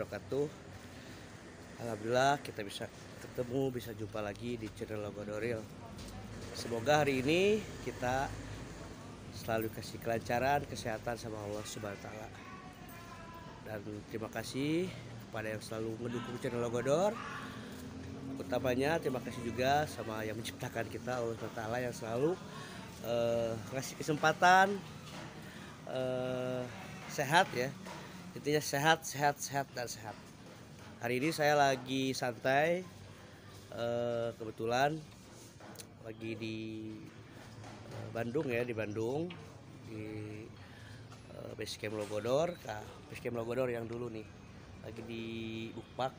wabarakatuh. Alhamdulillah kita bisa ketemu bisa jumpa lagi di channel Logodoril Semoga hari ini kita selalu kasih kelancaran kesehatan sama Allah Subhanahu taala. Dan terima kasih kepada yang selalu mendukung channel Logodor utamanya terima kasih juga sama yang menciptakan kita Allah SWT yang selalu uh, kesempatan uh, sehat ya intinya sehat sehat sehat dan sehat. Hari ini saya lagi santai uh, kebetulan lagi di uh, Bandung ya di Bandung di uh, base camp Logodor. Nah, base camp Logodor yang dulu nih lagi di Bukpak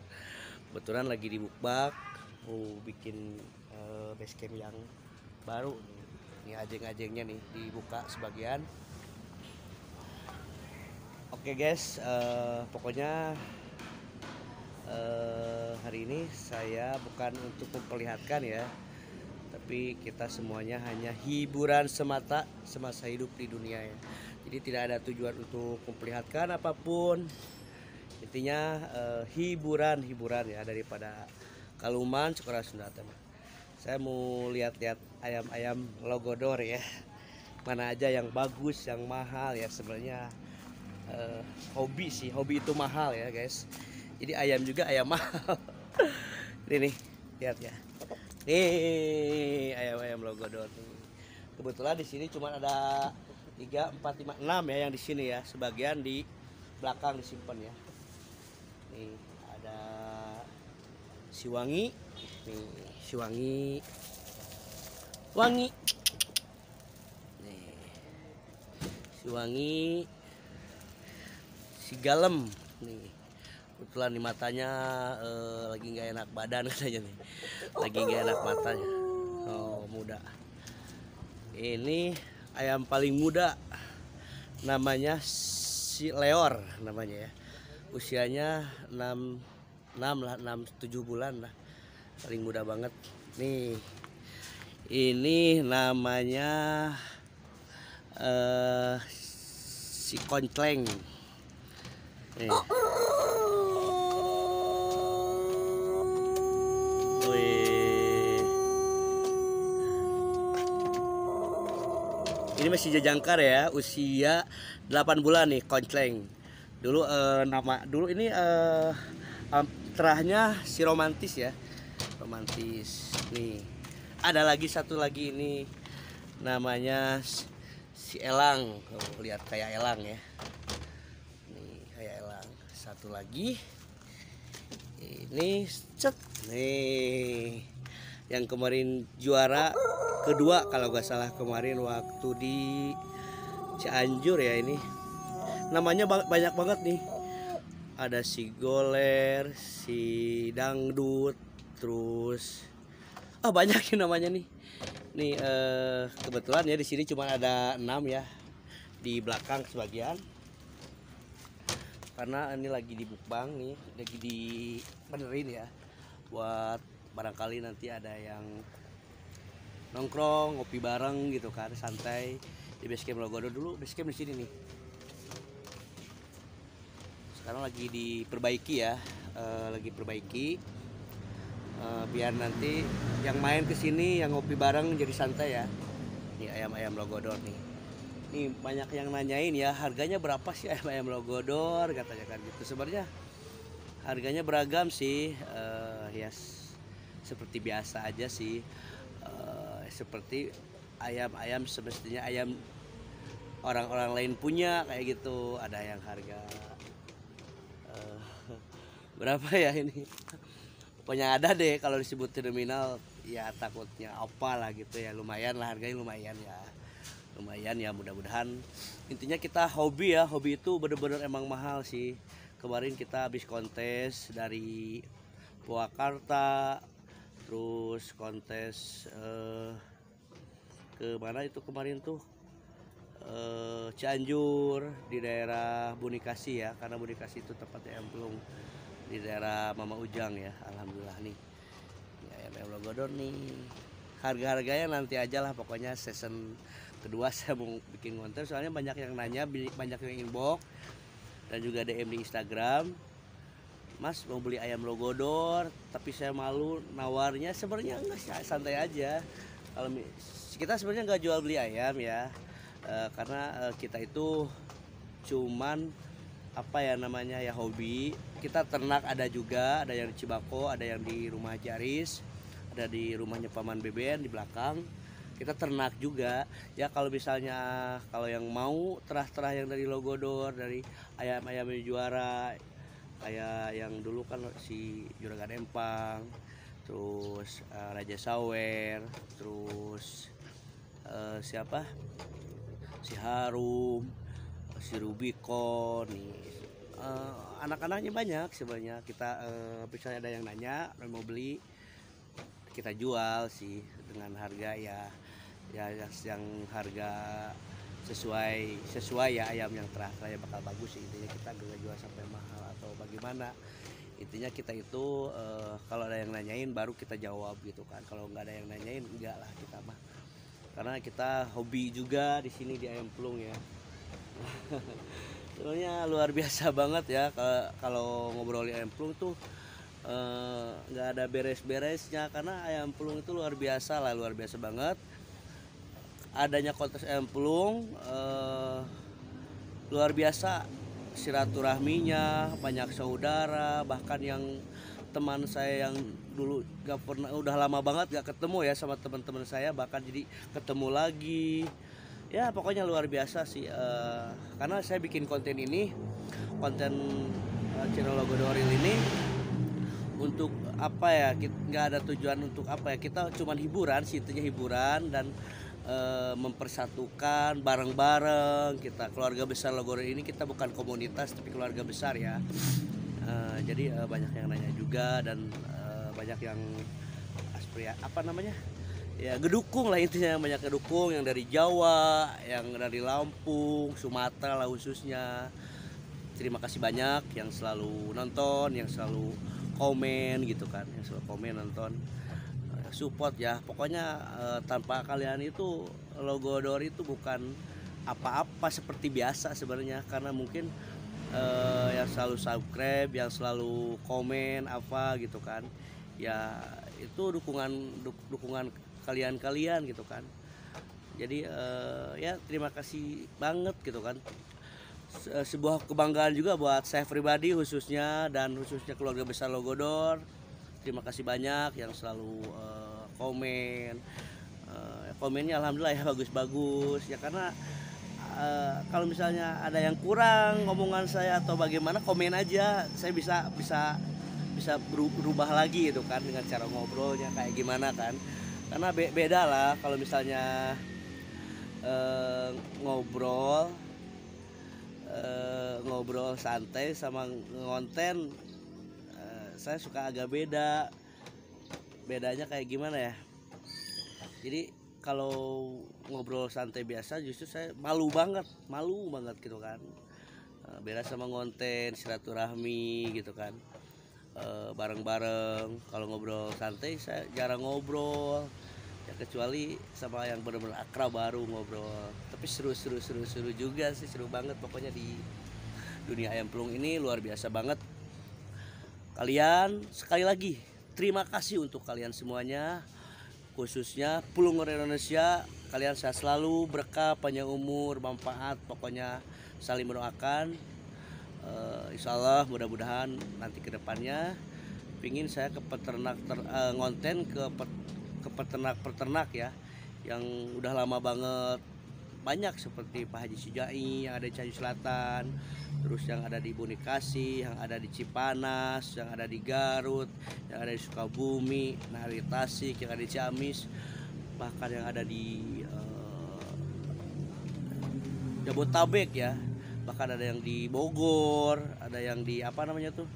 kebetulan lagi di Bukbak mau bikin uh, base camp yang baru ini ajeng-ajengnya nih dibuka sebagian oke guys uh, pokoknya uh, hari ini saya bukan untuk memperlihatkan ya tapi kita semuanya hanya hiburan semata semasa hidup di dunia ya. Jadi tidak ada tujuan untuk memperlihatkan apa pun. Intinya uh, hiburan hiburan ya daripada kaluman sekolah Sunda teman saya mau lihat-lihat ayam-ayam logodor ya. Mana aja yang bagus yang mahal ya sebenarnya uh, hobi sih hobi itu mahal ya guys. Jadi ayam juga ayam mahal. Ini nih lihat ya. Nih ayam-ayam logodor nih. Kebetulan di sini cuma ada 3, 4, 5, 6 ya yang di sini ya. Sebagian di belakang disimpan ya. Nih ada siwangi. Nih siwangi. Wangi. Nih siwangi si galem. Nih kebetulan di matanya eh, lagi nggak enak badan katanya nih. Lagi nggak enak matanya. Oh muda. Ini ayam paling muda. Namanya si leor namanya ya. Usianya 6 6 lah 6 7 bulan lah. Paling muda banget. Nih ini namanya uh, si koncleng Wih. ini masih jajangkar ya usia 8 bulan nih koncleng. Dulu uh, nama dulu ini um, terahnya si romantis ya. Romantis. Nih ada lagi satu lagi ini namanya si elang. Oh, lihat kayak elang ya satu lagi. Ini cet nih. Yang kemarin juara kedua kalau gak salah kemarin waktu di Cianjur ya ini. Namanya banyak banget nih. Ada si goler si dangdut terus ah oh, banyak nih namanya nih. Nih eh, kebetulan ya di sini cuma ada enam ya. Di belakang sebagian karena ini lagi di bukbang nih lagi di benerin ya. Buat barangkali nanti ada yang nongkrong ngopi bareng gitu kan santai. Di basecamp Logodo dulu basecamp di sini nih. Sekarang lagi diperbaiki ya uh, lagi perbaiki. Uh, biar nanti yang main ke sini yang ngopi bareng jadi santai ya. Ini ayam-ayam logodor nih ini banyak yang nanyain ya harganya berapa sih ayam-ayam logodor? Katanya kan gitu. Sebenarnya harganya beragam sih uh, ya seperti biasa aja sih. Uh, seperti ayam-ayam semestinya ayam orang-orang lain punya kayak gitu. Ada yang harga berapa ya ini? Pokoknya ada deh kalau disebut terminal ya takutnya apa lah gitu ya. Lumayan lah harganya lumayan ya lumayan ya mudah-mudahan. Intinya kita hobi ya hobi itu bener-bener emang mahal sih. Kemarin kita habis kontes dari Purwakarta terus kontes eh, ke mana itu kemarin tuh? Eh, Cianjur di daerah Bunikasi ya karena Bunikasi itu tempatnya belum di daerah Mama Ujang ya Alhamdulillah nih. Ini ayam ayam nih. Harga-harganya nanti aja lah pokoknya season kedua saya mau bikin konten soalnya banyak yang nanya banyak yang inbox dan juga DM di Instagram. Mas mau beli ayam logodor tapi saya malu nawarnya sebenarnya enggak sih santai aja. Kalau kita sebenarnya nggak jual beli ayam ya e, karena e, kita itu cuman apa ya namanya ya hobi. Kita ternak ada juga ada yang di Cibako ada yang di rumah Jaris ada di rumahnya paman BBN di belakang kita ternak juga. Ya kalau misalnya kalau yang mau terah-terah yang dari logodor dari ayam-ayam juara kayak yang dulu kan si Juragan Empang terus uh, Raja Sawer terus uh, siapa? Si Harum si Rubicon nih. Uh, anak-anaknya banyak sebenarnya. Kita uh, misalnya ada yang nanya mau beli kita jual sih dengan harga ya ya yang harga sesuai sesuai ya ayam yang terakhir ya bakal bagus sih. Intinya kita gak jual sampai mahal atau bagaimana. Intinya kita itu uh, kalau ada yang nanyain baru kita jawab gitu kan. Kalau nggak ada yang nanyain enggak lah kita mah. Karena kita hobi juga di sini di ayam pelung ya. Sebenarnya luar biasa banget ya kalau ngobrolin ayam pelung tuh eh, nggak uh, ada beres-beresnya. Karena ayam pelung itu luar biasa lah luar biasa banget adanya kontes emplung uh, luar biasa silaturahminya banyak saudara bahkan yang teman saya yang dulu gak pernah udah lama banget gak ketemu ya sama teman-teman saya bahkan jadi ketemu lagi. Ya pokoknya luar biasa sih uh, karena saya bikin konten ini konten uh, channel logo Doril ini untuk apa ya nggak ada tujuan untuk apa ya kita cuma hiburan sih intinya hiburan dan uh, mempersatukan bareng-bareng kita keluarga besar Logoro ini kita bukan komunitas tapi keluarga besar ya. Uh, jadi uh, banyak yang nanya juga dan uh, banyak yang aspria apa namanya? Ya gedukung lah intinya banyak gedukung yang dari Jawa yang dari Lampung Sumatera lah khususnya. Terima kasih banyak yang selalu nonton yang selalu komen gitu kan yang selalu komen nonton support ya. Pokoknya uh, tanpa kalian itu logo Dori itu bukan apa-apa seperti biasa sebenarnya. Karena mungkin uh, yang selalu subscribe yang selalu komen apa gitu kan. Ya itu dukungan duk, dukungan kalian-kalian gitu kan. Jadi uh, ya terima kasih banget gitu kan. Sebuah kebanggaan juga buat saya pribadi khususnya dan khususnya keluarga besar Logodor. Terima kasih banyak yang selalu uh, komen. Uh, komennya alhamdulillah ya bagus-bagus. Ya karena uh, kalau misalnya ada yang kurang ngomongan saya atau bagaimana komen aja. Saya bisa bisa bisa berubah lagi gitu kan dengan cara ngobrolnya kayak gimana kan. Karena be beda lah kalau misalnya uh, ngobrol uh, ngobrol santai sama ngonten saya suka agak beda bedanya kayak gimana ya? Jadi kalau ngobrol santai biasa justru saya malu banget malu banget gitu kan. Eh, beda sama ngonten silaturahmi gitu kan. Eh, bareng-bareng kalau ngobrol santai saya jarang ngobrol. Ya kecuali sama yang benar-benar akrab baru ngobrol. Tapi seru seru seru seru juga sih seru banget. Pokoknya di dunia ayam pelung ini luar biasa banget. Kalian sekali lagi terima kasih untuk kalian semuanya khususnya Pulungur Indonesia. Kalian sehat selalu berkah panjang umur manfaat pokoknya saling mendoakan. Uh, insya Allah mudah-mudahan nanti ke depannya pingin saya ke peternak ter, uh, ngonten ke pet, ke peternak peternak ya yang udah lama banget banyak seperti Pak Haji Sujai yang ada di Cianjur Selatan terus yang ada di Bonikasi, yang ada di Cipanas, yang ada di Garut, yang ada di Sukabumi, nah Tasik, yang ada di Ciamis, bahkan yang ada di uh, Jabotabek ya, bahkan ada yang di Bogor, ada yang di apa namanya tuh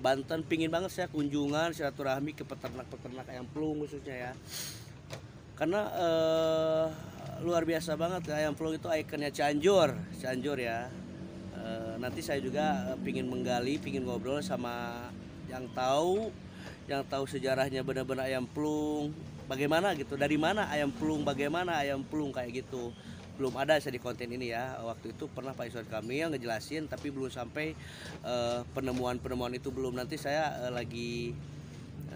Banten, pingin banget saya kunjungan silaturahmi ke peternak-peternak ayam pelung khususnya ya, karena uh, luar biasa banget. Ayam pelung itu ikonnya Cianjur, Cianjur ya. Eh, nanti saya juga uh, pingin menggali, pingin ngobrol sama yang tahu, yang tahu sejarahnya benar-benar ayam pelung, bagaimana gitu, dari mana ayam pelung, bagaimana ayam pelung kayak gitu. belum ada saya di konten ini ya. Waktu itu pernah Pak Iswan Kamil ngejelasin tapi belum sampai eh, penemuan-penemuan itu belum. Nanti saya eh, lagi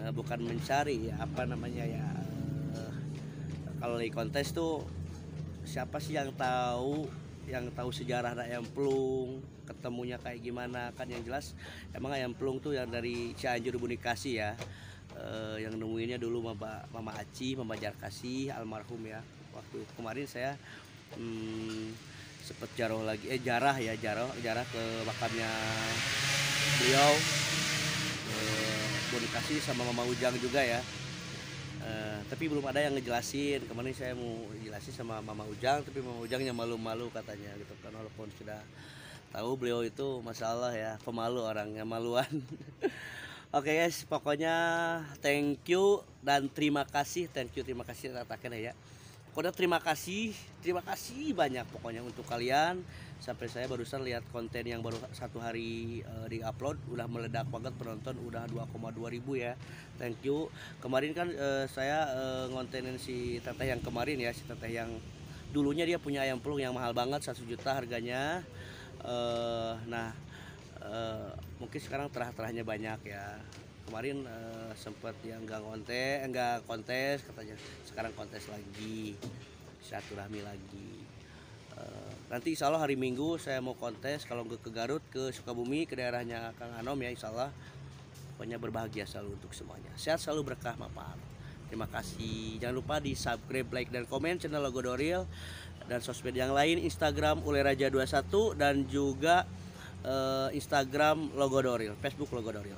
eh, bukan mencari apa namanya ya eh, kalau di kontes tuh siapa sih yang tahu yang tahu sejarah ayam pelung ketemunya kayak gimana? Kan yang jelas emang ayam pelung tuh yang dari Cianjur Bunikasi ya. Eh, yang nemuinnya dulu Mama, Mama Aci, Mama Jarkasi almarhum ya. Waktu kemarin saya hmm, sempet jaroh lagi eh jarah ya jarah jarah ke makamnya beliau eh, Bunikasi sama Mama Ujang juga ya Eh, tapi belum ada yang ngejelasin kemarin saya mau jelasin sama Mama Ujang tapi Mama Ujangnya malu-malu katanya gitu kan walaupun sudah tahu beliau itu masalah ya pemalu orangnya maluan Oke guys, pokoknya thank you dan terima kasih, thank you, terima kasih katakan ya. Pokoknya terima kasih, terima kasih banyak pokoknya untuk kalian. Sampai saya barusan lihat konten yang baru satu hari uh, di upload, udah meledak banget penonton, udah 2,2 ribu ya. Thank you. Kemarin kan uh, saya uh, ngontenin si teteh yang kemarin ya, si teteh yang dulunya dia punya ayam pelung yang mahal banget, satu juta harganya. Uh, nah uh, mungkin sekarang terah-terahnya banyak ya kemarin uh, sempat yang enggak kontes enggak kontes katanya. Sekarang kontes lagi silaturahmi lagi. Uh, nanti insya Allah hari Minggu saya mau kontes kalau nggak ke Garut ke Sukabumi ke daerahnya Kang Anom ya insya Allah. Pokoknya berbahagia selalu untuk semuanya. Sehat selalu berkah maaf. Terima kasih. Jangan lupa di subscribe like dan komen channel Logo Doril dan sosmed yang lain Instagram Uleraja 21 dan juga uh, Instagram Logodoril, Facebook Logodoril.